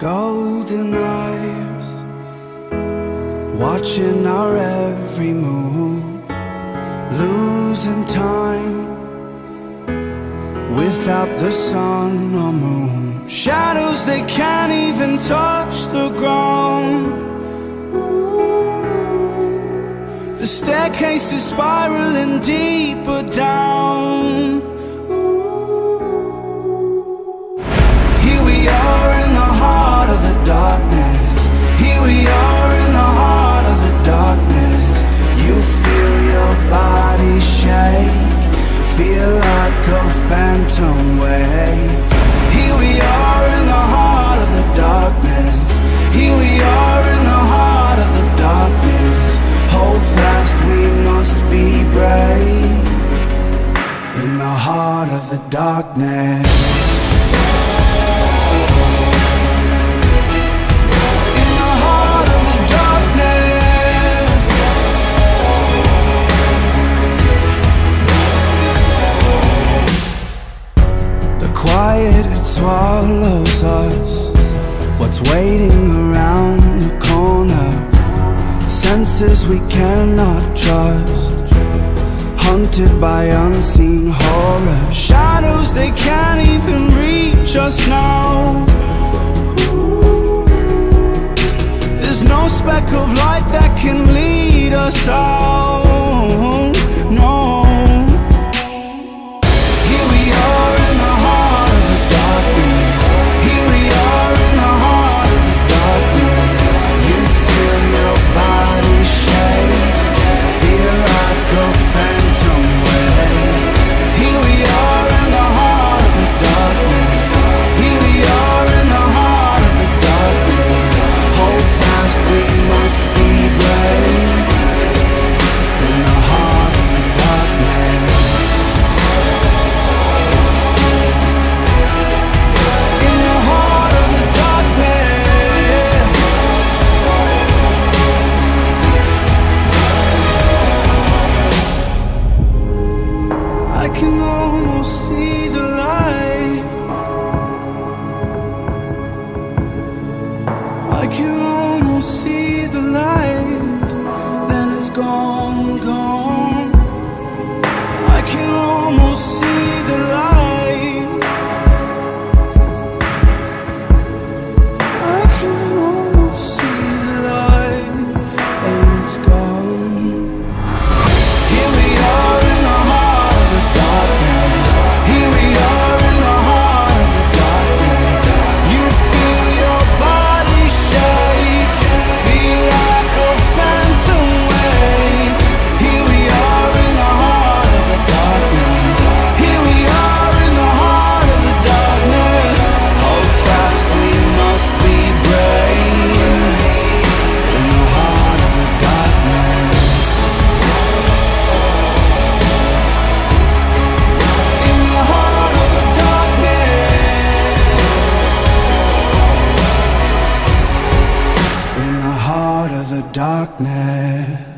golden eyes, watching our every move, losing time without the sun or moon. Shadows they can't even touch the ground. Ooh, the staircase is spiraling deeper down. Like phantom waits. Here we are in the heart of the darkness. Here we are in the heart of the darkness. Hold fast, we must be brave. In the heart of the darkness. Swallows us. What's waiting around the corner? Senses we cannot trust. Hunted by unseen horror. Shadows they can't even reach us now. There's no speck of light that can lead us out. I can almost see the light. Then it's gone, gone. darkness.